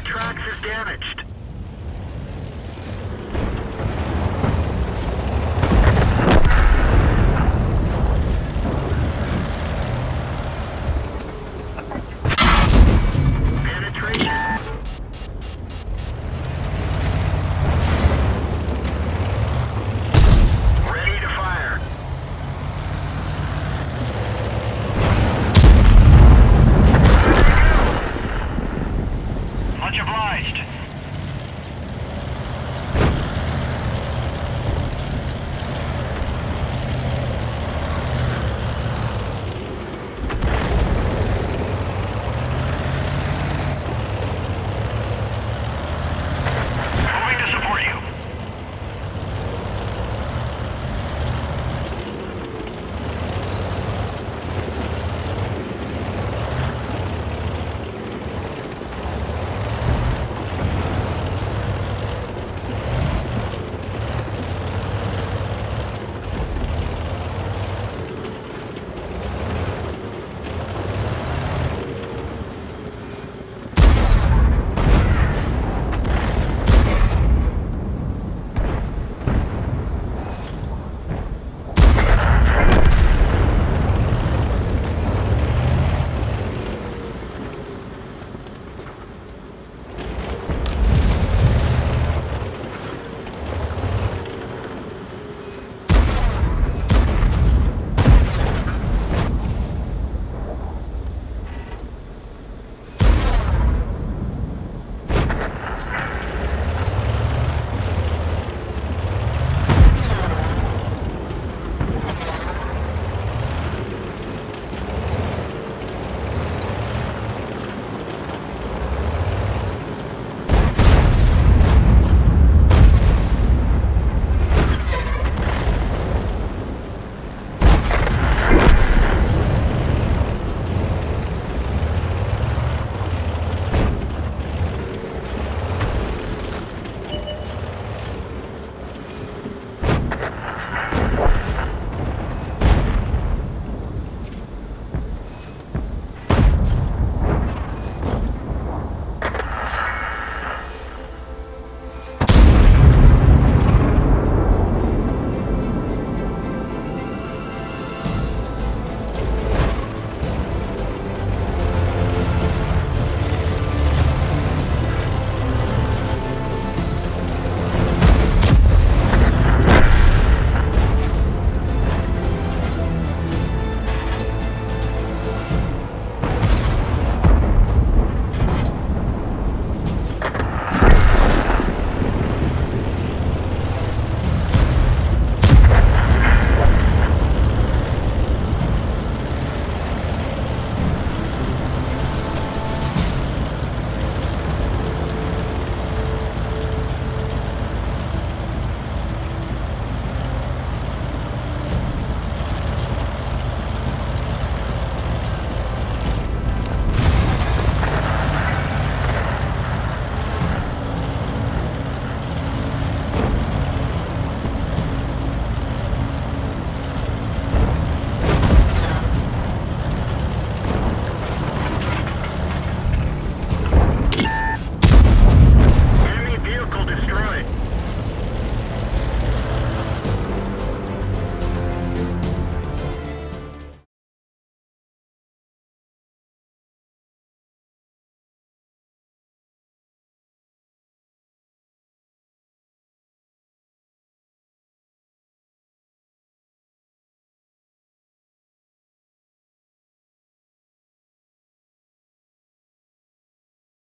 The tracks is damaged.